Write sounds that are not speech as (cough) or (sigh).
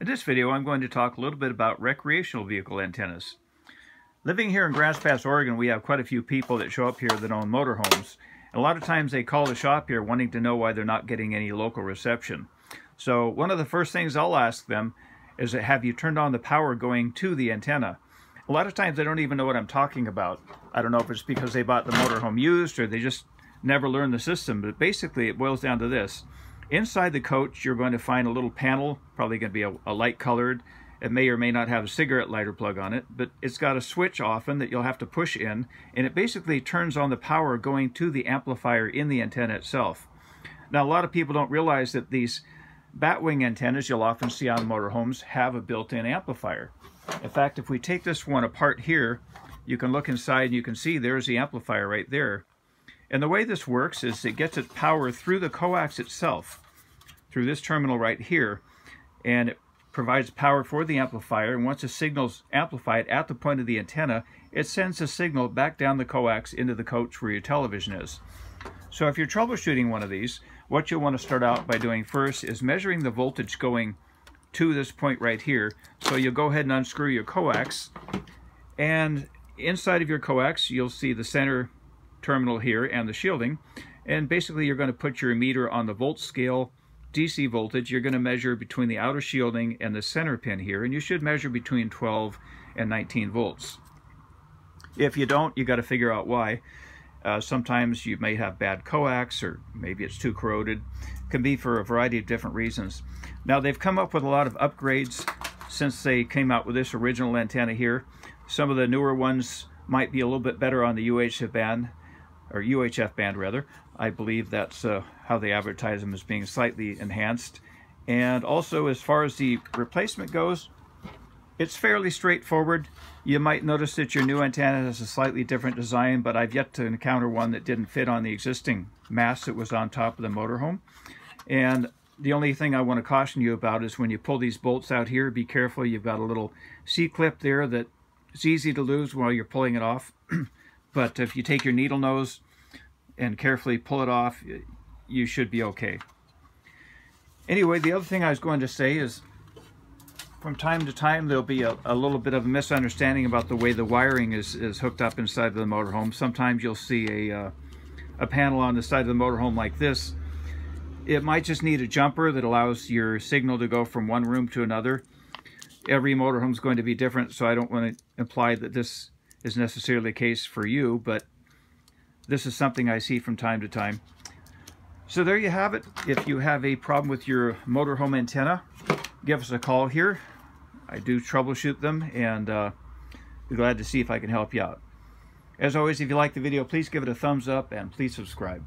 In this video, I'm going to talk a little bit about recreational vehicle antennas. Living here in Grants Pass, Oregon, we have quite a few people that show up here that own motorhomes. And a lot of times they call the shop here wanting to know why they're not getting any local reception. So one of the first things I'll ask them is, have you turned on the power going to the antenna? A lot of times they don't even know what I'm talking about. I don't know if it's because they bought the motorhome used or they just never learned the system, but basically it boils down to this. Inside the coach, you're going to find a little panel, probably going to be a, a, light colored. It may or may not have a cigarette lighter plug on it, but it's got a switch often that you'll have to push in, and it basically turns on the power going to the amplifier in the antenna itself. Now, a lot of people don't realize that these batwing antennas you'll often see on motorhomes have a built-in amplifier. In fact, if we take this one apart here, you can look inside and you can see there's the amplifier right there. And the way this works is it gets its power through the coax itself, through this terminal right here, and it provides power for the amplifier. And once the signal's amplified at the point of the antenna, it sends the signal back down the coax into the coach where your television is. So if you're troubleshooting one of these, what you'll want to start out by doing first is measuring the voltage going to this point right here. So you'll go ahead and unscrew your coax, and inside of your coax, you'll see the center terminal here and the shielding. And basically you're going to put your meter on the volt scale DC voltage. You're going to measure between the outer shielding and the center pin here. And you should measure between 12 and 19 volts. If you don't, you got to figure out why. Uh, sometimes you may have bad coax or maybe it's too corroded. It can be for a variety of different reasons. Now they've come up with a lot of upgrades since they came out with this original antenna here. Some of the newer ones might be a little bit better on the UHF band or UHF band rather. I believe that's uh, how they advertise them as being slightly enhanced. And also as far as the replacement goes, it's fairly straightforward. You might notice that your new antenna has a slightly different design, but I've yet to encounter one that didn't fit on the existing mast that was on top of the motorhome. And the only thing I want to caution you about is when you pull these bolts out here, be careful. You've got a little C-clip there that it's easy to lose while you're pulling it off. (clears throat) But if you take your needle nose and carefully pull it off, you should be okay. Anyway, the other thing I was going to say is from time to time there'll be a, a, little bit of a misunderstanding about the way the wiring is, is hooked up inside of the motorhome. Sometimes you'll see a, uh, a panel on the side of the motorhome like this. It might just need a jumper that allows your signal to go from one room to another. Every motorhome is going to be different, so I don't want to imply that this is necessarily the case for you, but this is something I see from time to time. So there you have it. If you have a problem with your motorhome antenna, give us a call here. I do troubleshoot them and uh, be glad to see if I can help you out. As always, if you like the video, please give it a thumbs up and please subscribe.